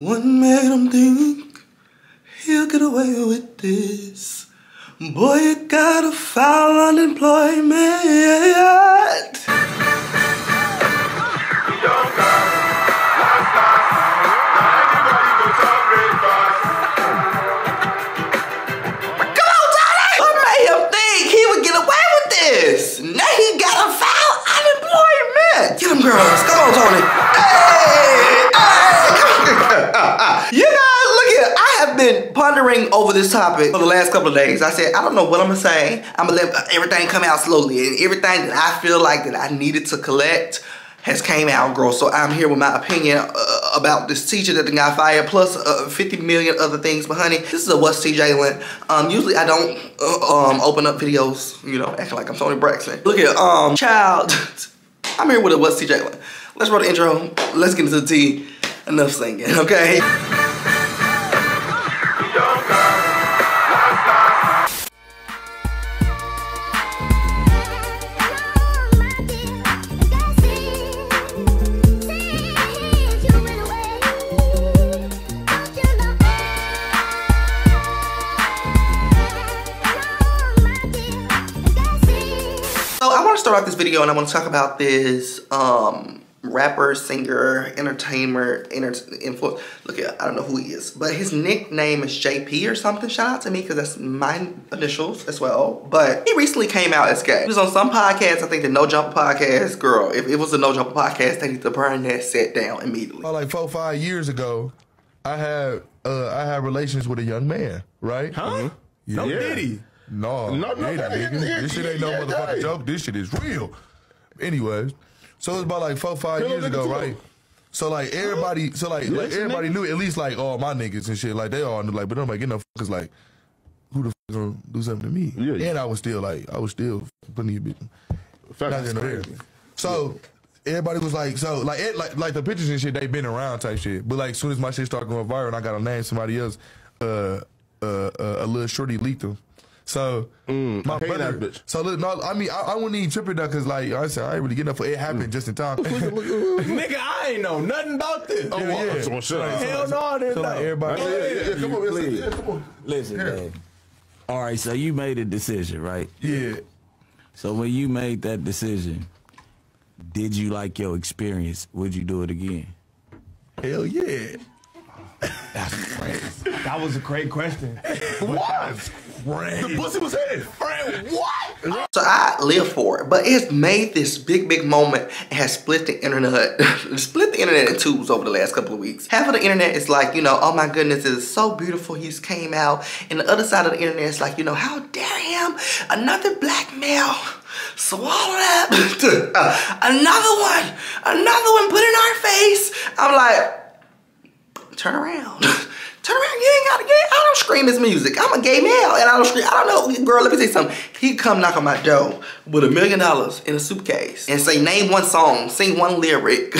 What made him think he'll get away with this? Boy, you gotta file unemployment. Come on, Tony! What made him think he would get away with this? Now he gotta unemployment. Get him, girls. Come on, Tony. Been pondering over this topic for the last couple of days. I said, I don't know what I'm gonna say. I'm gonna let everything come out slowly, and everything that I feel like that I needed to collect has came out, girl. So I'm here with my opinion uh, about this teacher that got fired, plus uh, 50 million other things. But honey, this is a What's TJ Lent. Um, usually I don't uh, um, open up videos, you know, acting like I'm Toni Braxton. Look here, um, child. I'm here with a What's TJ Lent. Let's roll the intro. Let's get into the tea. Enough singing, okay? So I want to start off this video and I want to talk about this um, rapper, singer, entertainer, enter influence. Look at, I don't know who he is, but his nickname is JP or something. Shout out to me because that's my initials as well. But he recently came out as gay. He was on some podcast, I think the No Jumper podcast. Girl, if it was a No Jumper podcast, they need to burn that set down immediately. About like four, five years ago, I had uh, I had relations with a young man, right? Huh? No Yeah. Diddy. No, No, no, yeah, nigga. This shit ain't no motherfucking joke. This shit is real. Anyways, so it was about like four, five years ago, right? So like everybody, so like, like everybody knew at least like all my niggas and shit. Like they all knew, like, but I'm like, get no fuckers like, who the fuck gonna do something to me? Yeah. And I was still like, I was still putting you bitch. Facts Not is in the air. crazy. So everybody was like, so like, it, like, like the pictures and shit, they been around type shit. But like, soon as my shit started going viral, and I got a name somebody else, uh, uh, uh, a little shorty leaked them. So my Mm, I brother, bitch. so look, no, I mean, I, I wouldn't even trip it though, cause like I said, I ain't really getting up for it happened just in time. Nigga, I ain't know nothing about this. Oh, Yeah, yeah. so shut up. Hell no, I didn't so know. like everybody, Yeah, yeah, yeah, come on, listen, yeah, come on. Listen, man. All right, so you made a decision, right? yeah. So when you made that decision, did you like your experience? Would you do it again? Hell yeah. That's crazy. That was a great question. What? The pussy was head. What? So I live for it, but it's made this big, big moment and has split the internet, split the internet in twos over the last couple of weeks. Half of the internet is like, you know, oh my goodness, it's so beautiful he's came out. And the other side of the internet is like, you know, how dare him, another black male swallow that, Uh, another one, another one put in our face. I'm like, turn around. Turn around, you ain't gotta get, I don't scream his music. I'm a gay male and I don't scream, I don't know, girl, let me tell you something. He come knock on my door with a million dollars in a suitcase and say, name one song, sing one lyric,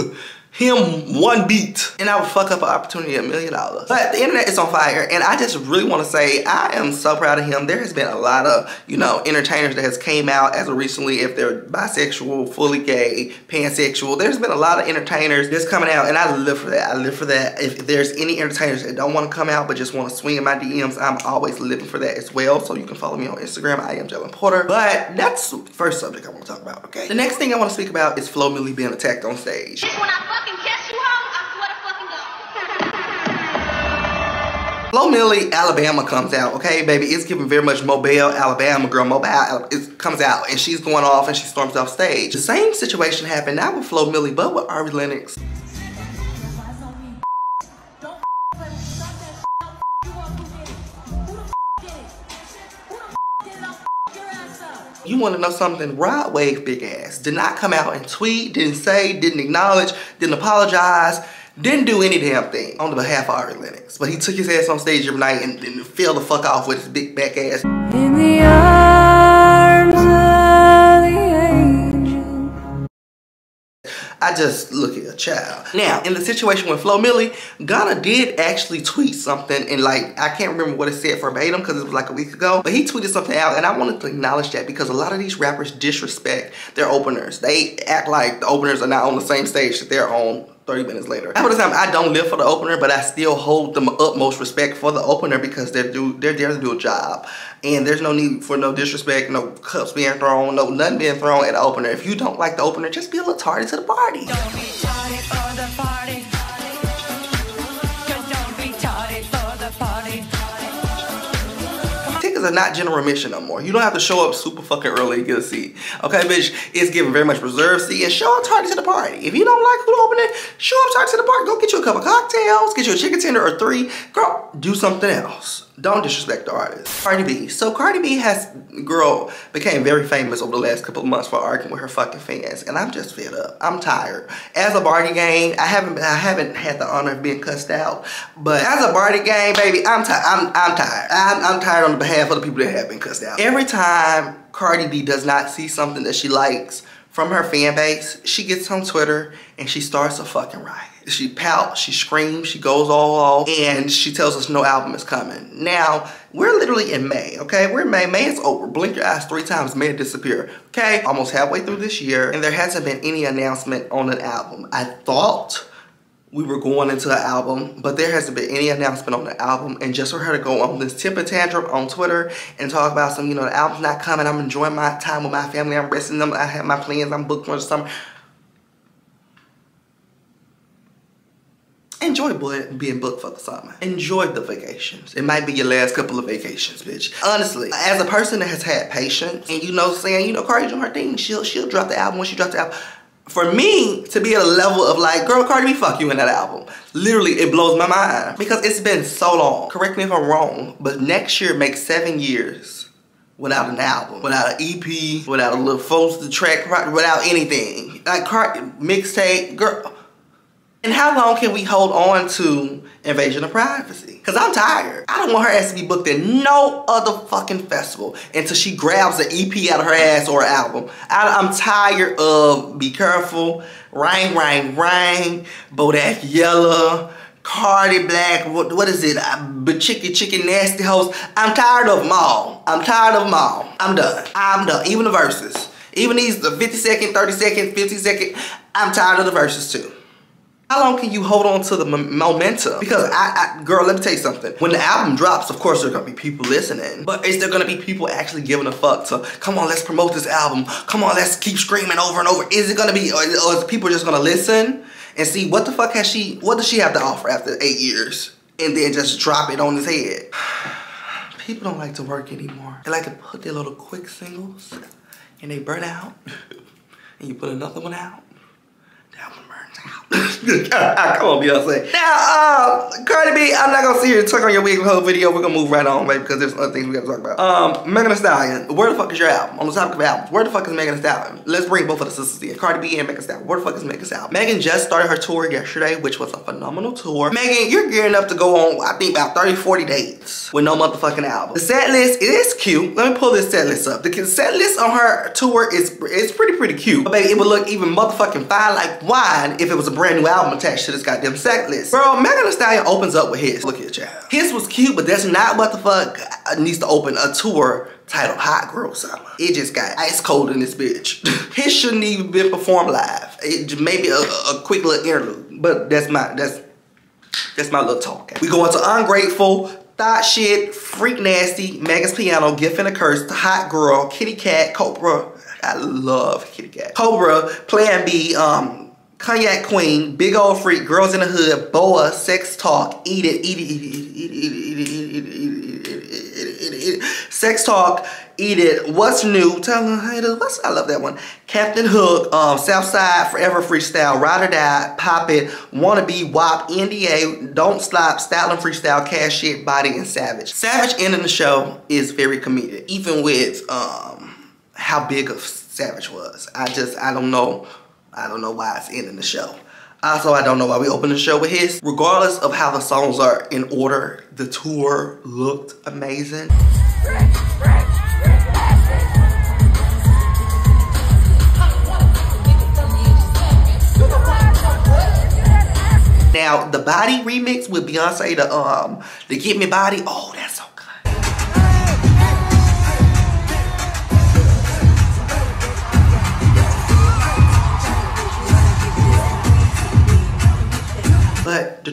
him one beat, and I would fuck up an opportunity a million dollars. But the internet is on fire and I just really wanna say, I am so proud of him. There has been a lot of, you know, entertainers that has came out as of recently, if they're bisexual, fully gay, pansexual. There's been a lot of entertainers that's coming out and I live for that. I live for that. If there's any entertainers that don't want to come out but just want to swing in my DMs, I'm always living for that as well. So you can follow me on Instagram. I am Jaylin Porter. But that's first subject I want to talk about, okay? The next thing I want to speak about is Flo Milli being attacked on stage. Flo Milli, Alabama comes out, okay, baby? It's giving very much Mobile, Alabama, girl, Mobile, it comes out, and she's going off and she storms off stage. The same situation happened not with Flo Milli, but with Ari Lennox. You want to know something? Rod Wave big ass did not come out and tweet, didn't say, didn't acknowledge, didn't apologize, didn't do any damn thing on the behalf of Ari Lennox. But he took his ass on stage every night and, and fell the fuck off with his big back ass. In the arms of the angel. I just look at a child. Now, in the situation with Flo Milli, Gunna did actually tweet something and like, I can't remember what it said verbatim because it was like a week ago, but he tweeted something out and I wanted to acknowledge that because a lot of these rappers disrespect their openers. They act like the openers are not on the same stage that they're on 30 minutes later. Half of the time, I don't live for the opener, but I still hold the utmost respect for the opener because they're do they're there to do a job, and there's no need for no disrespect, no cups being thrown, no nothing being thrown at the opener. If you don't like the opener, just be a little tardy to the party. Tickets are not general admission no more. You don't have to show up super fucking early to get a seat. Okay, bitch? It's given very much reserved seat and show up tardy to the party. If you don't like who opening, show up tardy to the party. Go get you a couple cocktails, get you a chicken tender or three. Girl, do something else. Don't disrespect the artist. Cardi B. So Cardi B has, girl, became very famous over the last couple of months for arguing with her fucking fans. And I'm just fed up. I'm tired. As a Bardi gang, I haven't I haven't had the honor of being cussed out. But as a Bardi gang, baby, I'm tired. I'm, I'm tired. I'm, I'm tired on the behalf of the people that have been cussed out. Every time Cardi B does not see something that she likes from her fan base, she gets on Twitter and she starts a fucking riot. She pouts, she screams, she goes all off, and she tells us no album is coming. Now, we're literally in May, okay? We're in May. May is over. Blink your eyes three times, May disappear. Okay? Almost halfway through this year, and there hasn't been any announcement on an album. I thought we were going into an album, but there hasn't been any announcement on the album. And just for her to go on this temper tantrum on Twitter and talk about some, you know, the album's not coming. I'm enjoying my time with my family. I'm resting them. I have my plans. I'm booked for the summer. Enjoy being booked for the summer. Enjoy the vacations. It might be your last couple of vacations, bitch. Honestly, as a person that has had patience, and you know, saying, you know, Cardi doing her thing, she'll she'll drop the album when she drops the album. For me to be at a level of like, girl, Cardi B, fuck you in that album. Literally, it blows my mind because it's been so long. Correct me if I'm wrong, but next year makes seven years without an album, without an EP, without a little folks the track, without anything. Like Cardi mixtape, girl. And how long can we hold on to invasion of privacy? Because I'm tired. I don't want her ass to be booked in no other fucking festival until she grabs an EP out of her ass or an album. I, am tired of Be Careful, Rain, Rain, Rain, Bodak Yellow, Cardi Black, what, what is it? But Chicken Chicken Nasty Host. I'm tired of them all. I'm tired of them all. I'm done. I'm done. Even the verses. Even these the 50 second, 30 second, 50 second. I'm tired of the verses too. How long can you hold on to the momentum? Because I, I, girl, let me tell you something. When the album drops, of course there are gonna be people listening. But is there gonna be people actually giving a fuck to, come on, let's promote this album. Come on, let's keep screaming over and over. Is it gonna be, or, or is people just gonna listen and see what the fuck has she, what does she have to offer after eight years? And then just drop it on his head. People don't like to work anymore. They like to put their little quick singles and they burn out. and you put another one out. The album burns out. Come on, Beyonce. Now, uh, Cardi B, I'm not gonna see and talk on your wig whole video. We're gonna move right on, baby, because there's other things we gotta talk about. Um, Megan Thee Stallion, where the fuck is your album? On the topic of albums, where the fuck is Megan Thee Stallion? Let's bring both of the sisters in, Cardi B and Megan Thee Stallion. Where the fuck is Megan Thee Stallion? Megan just started her tour yesterday, which was a phenomenal tour. Megan, you're gearing up to go on, I think, about 30, 40 dates with no motherfucking album. The set list, it is cute. Let me pull this set list up. The set list on her tour is, is pretty, pretty cute. But baby, it would look even motherfucking fine like wine if it was a brand new album attached to this goddamn set list. Bro, Megan Thee Stallion opens up with his. Look at you, child. His was cute, but that's not what the fuck needs to open a tour titled Hot Girl Summer. It just got ice cold in this bitch. his shouldn't even been performed live. It maybe a, a quick little interlude, but that's my that's that's my little talk. We go into Ungrateful, Thot Shit, Freak Nasty, Megan's Piano, Gift and a Curse, The Hot Girl, Kitty Kat, Cobra. I love Kitty Kat. Cobra, Plan B, um, Cognac Queen, Big Ole Freak, Girls in the Hood, Boa, Sex Talk, Eat It, Eat It, Eat It, Sex Talk, Eat It, What's New, Tell them haters, what's, I love that one. Captain Hook, um, Southside, Forever Freestyle, Ride or Die, Pop It, Wanna Be, WAP, NDA, Don't Stop, Style and Freestyle, Cash Shit, Body, and Savage. Savage ending the show is very comedic, even with um how big of Savage was. I just, I don't know I don't know why it's ending the show. Also, I don't know why we opened the show with his. Regardless of how the songs are in order, the tour looked amazing. Now, the body remix with Beyonce, the um, the Get Me Body, oh, that's so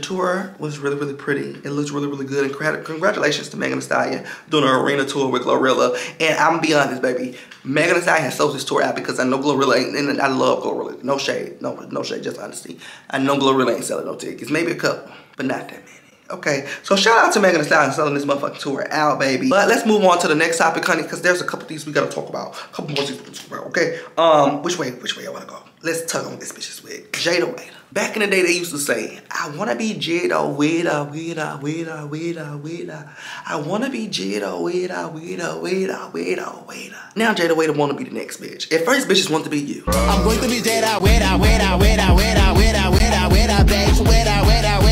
tour was really, really pretty. It looks really, really good. And congratulations to Megan Thee Stallion doing her arena tour with Glorilla. And I'm gonna be honest, baby. Megan Thee Stallion has sold this tour out because I know Glorilla ain't, and I love Glorilla. No shade, no, no shade, just honesty. I know Glorilla ain't selling no tickets. Maybe a couple, but not that many. Okay, so shout out to Megan Thee Stallion selling this motherfucking tour out, baby. But let's move on to the next topic, honey, because there's a couple things we gotta talk about. A couple more things we gotta talk about, okay? Um, which way, which way I wanna go? Let's tug on this bitch's wig. Jayda Wayda. Back in the day, they used to say, I wanna be Jayda Wayda, Waiter, Waiter, Waiter, Waiter. I wanna be Jayda Wayda, Waiter, Waiter, Waiter, Waiter. Now Jayda Wayda wanna be the next bitch. At first, bitches want to be you. I'm going to be Jada, weda, weda, weda, weda, weda, weda, weda, bitch, weda, weda, weda,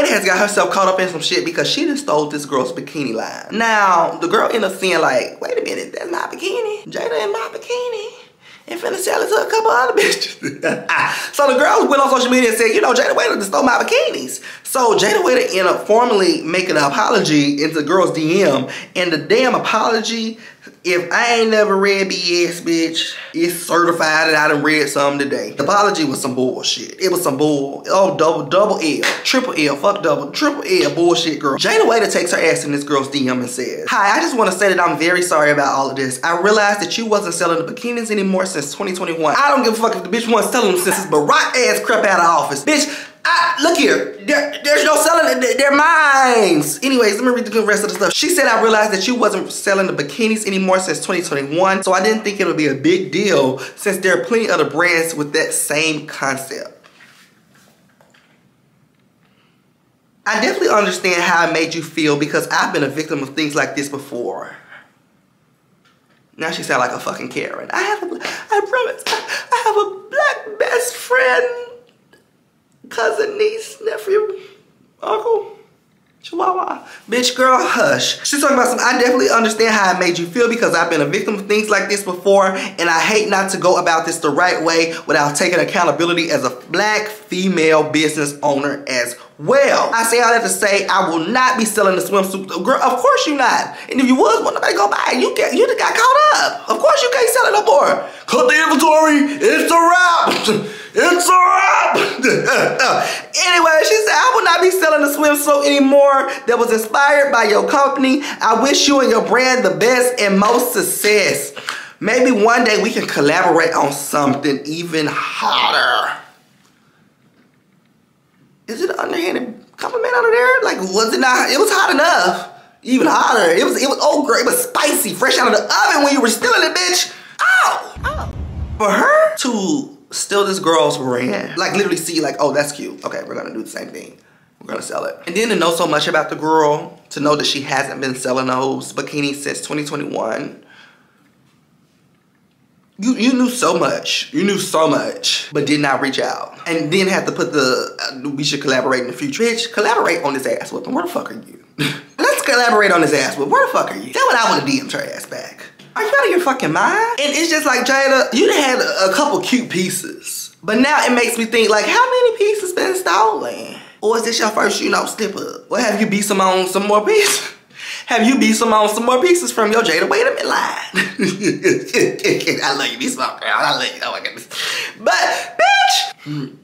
Jayda has got herself caught up in some shit because she just stole this girl's bikini line. Now, the girl ended up saying like, wait a minute, that's my bikini. Jayda in my bikini. And finna sell it to a couple other bitches. so the girls went on social media and said, you know, Jayda Wayda just stole my bikinis. So Jayda Wayda ended up formally making an apology into the girl's DM. And the damn apology, if I ain't never read BS, bitch, it's certified that I done read some today. The apology was some bullshit. It was some bull. Oh, double, double L, triple L, fuck double, triple L, bullshit, girl. Jayda Wayda takes her ass in this girl's DM and says, Hi, I just want to say that I'm very sorry about all of this. I realized that you wasn't selling the bikinis anymore since 2021. I don't give a fuck if the bitch wasn't selling them since this Barack ass crap out of office. Bitch, Look here, there, there's no selling it. They're mine. Anyways, let me read the rest of the stuff. She said, I realized that you wasn't selling the bikinis anymore since 2021, so I didn't think it would be a big deal since there are plenty other brands with that same concept. I definitely understand how it made you feel because I've been a victim of things like this before. Now she sound like a fucking Karen. I have a, I promise, I have a black best friend cousin, niece, nephew, uncle, chihuahua. Bitch, girl, hush. She's talking about some, I definitely understand how it made you feel because I've been a victim of things like this before and I hate not to go about this the right way without taking accountability as a black female business owner as well. I say all that to say I will not be selling the swimsuit. Girl, of course you not. And if you was, won't nobody go buy it. You get you got caught up. Of course you can't sell it no more. Cut the inventory. It's a wrap. It's a wrap. anyway, she said, I will not be selling the swimsuit anymore that was inspired by your company. I wish you and your brand the best and most success. Maybe one day we can collaborate on something even hotter. Is it an underhanded compliment under there? Like, was it not? It was hot enough. Even hotter. It was, it was, oh girl, it was spicy, fresh out of the oven when you were stealing it, bitch. Ow! Oh. For her to steal this girl's brand, like literally see like, oh, that's cute. Okay, we're gonna do the same thing. We're gonna sell it. And then to know so much about the girl, to know that she hasn't been selling those bikinis since 2021. You, you knew so much. You knew so much, but did not reach out. And then have to put the, uh, we should collaborate in the future. Bitch, collaborate on this ass whooping. Where the fuck are you? Let's collaborate on this ass whooping. Where the fuck are you? That's what I want to DM her ass back. Are you out of your fucking mind? And it's just like, Jayda, you done had a, a couple cute pieces. But now it makes me think, like, how many pieces been stolen? Or is this your first, you know, slip up? Or have you beat some on some more pieces? Have you beat some on some more pieces from your Jayda Wait a minute line? I love you, be smart girl. I love you. Oh my goodness. But, bitch, hmm.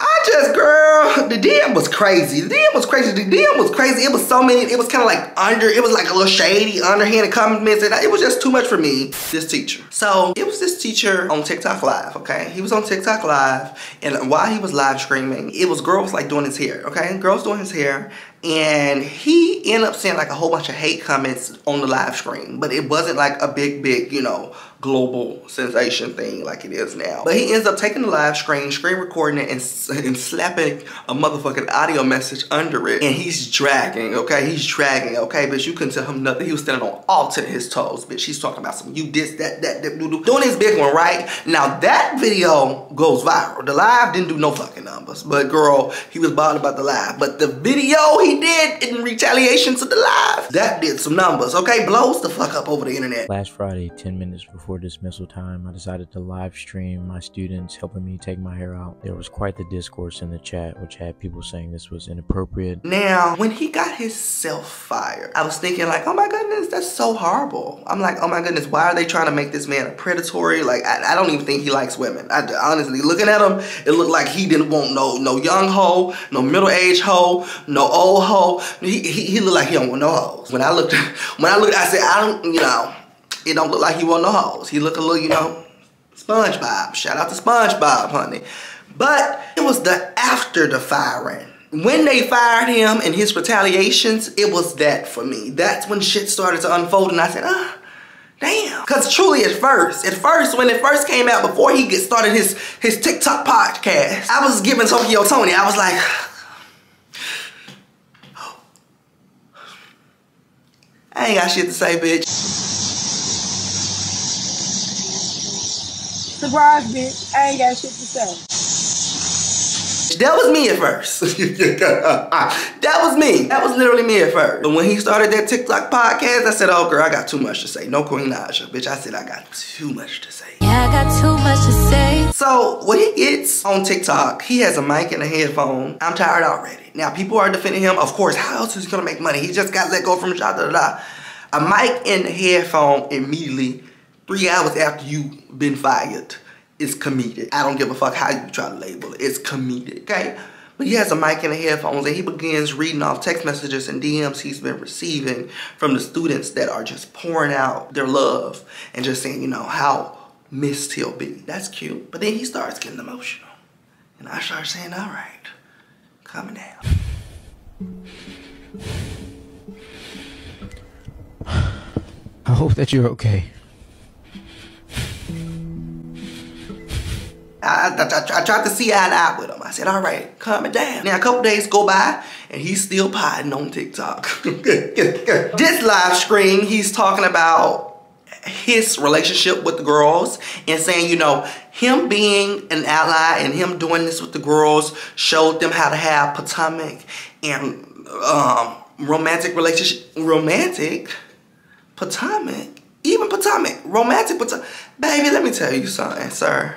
I just, girl, the DM was crazy. The DM was crazy. The DM was crazy. It was so many, it was kind of like under, it was like a little shady, underhanded comments. And it was just too much for me, this teacher. So it was this teacher on TikTok Live, okay? He was on TikTok Live. And while he was live streaming, it was girls like doing his hair, okay? Girls doing his hair. And he ended up saying like a whole bunch of hate comments on the live stream. But it wasn't like a big, big, you know, global sensation thing like it is now. But he ends up taking the live screen, screen recording it, and, and slapping a motherfucking audio message under it. And he's dragging, okay? He's dragging, okay? But you couldn't tell him nothing. He was standing on all 10 of his toes, bitch. He's talking about some you this, that, that, that, doo, doo. Doing his big one, right? Now that video goes viral. The live didn't do no fucking numbers. But girl, he was bothered about the live. But the video he did in retaliation to the live, that did some numbers, okay? Blows the fuck up over the internet. Last Friday, 10 minutes before before dismissal time, I decided to live stream my students helping me take my hair out. There was quite the discourse in the chat, which had people saying this was inappropriate. Now, when he got himself fired, I was thinking like, oh my goodness, that's so horrible. I'm like, oh my goodness, why are they trying to make this man a predatory? Like, I, I don't even think he likes women. I, honestly, looking at him, it looked like he didn't want no no young hoe, no middle age hoe, no old hoe. He, he, he looked like he don't want no hoes. When I looked, when I looked, I said, I don't, you know, it don't look like he want no hoes. He look a little, you know, SpongeBob. Shout out to SpongeBob, honey. But it was the after the firing. When they fired him and his retaliations, it was that for me. That's when shit started to unfold and I said, ah, damn. Cause truly at first, at first, when it first came out, before he get started his, his TikTok podcast, I was giving Tokyo Toni, I was like, I ain't got shit to say, bitch. Surprise, bitch. I ain't got shit to say. That was me at first. that was me. That was literally me at first. But when he started that TikTok podcast, I said, oh girl, I got too much to say. No Queen Naja. Bitch, I said I got too much to say. Yeah, I got too much to say. So when he gets on TikTok, he has a mic and a headphone. I'm tired already. Now people are defending him. Of course, how else is he gonna make money? He just got let go from shot da da da. A mic and a headphone immediately, three hours after you've been fired, is comedic. I don't give a fuck how you try to label it. It's comedic, okay? But he has a mic and a headphones and he begins reading off text messages and DMs he's been receiving from the students that are just pouring out their love and just saying, you know, how missed he'll be. That's cute. But then he starts getting emotional. And I start saying, all right, calm down. I hope that you're okay. I, I, I, tried to see eye to eye with him. I said, all right, calm it down. Now, a couple days go by, and he's still potting on TikTok. this live stream, he's talking about his relationship with the girls and saying, you know, him being an ally and him doing this with the girls showed them how to have Potomac and um, romantic relationship. Romantic? Potomac, Even Potomac, Romantic Potomac. Baby, let me tell you something, sir.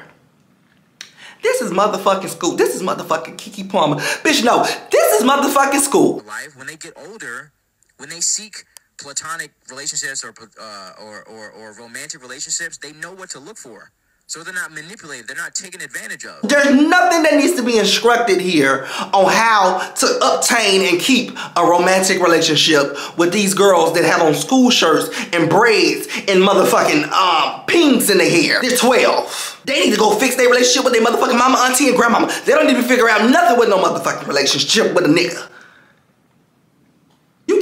This is motherfucking school. This is motherfucking Keke Palmer. Bitch, no. This is motherfucking school. life when they get older when they seek platonic relationships or uh, or, or or romantic relationships they know what to look for so they're not manipulated they're not taken advantage of There's nothing that needs to be instructed here on how to obtain and keep a romantic relationship with these girls that have on school shirts and braids and motherfucking um, pinks in their hair. They're 12. They need to go fix their relationship with their motherfucking mama, auntie, and grandmama. They don't need to figure out nothing with no motherfucking relationship with a nigga.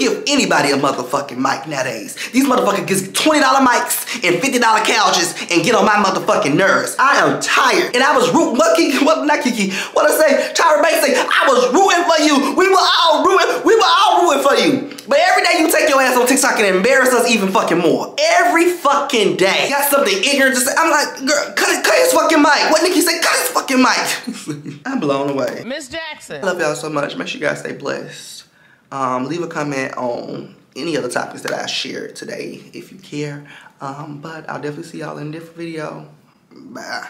You give anybody a motherfucking mic nowadays. These motherfuckers get $20 mics and $50 couches and get on my motherfucking nerves. I am tired. And I was rooting, what Kiki, what, not Kiki, what I say, Tyra Banks say, I was rooting for you. We were all rooting, we were all rooting for you. But every day you take your ass on TikTok and embarrass us even fucking more. Every fucking day. Got something ignorant to say. I'm like, girl, cut, it, cut his fucking mic. What Nikki say? Cut his fucking mic. I'm blown away. Miss Jackson. I love y'all so much. Make sure you guys stay blessed. Um, leave a comment on any of the topics that I shared today if you care. Um, but I'll definitely see y'all in a different video. Bye.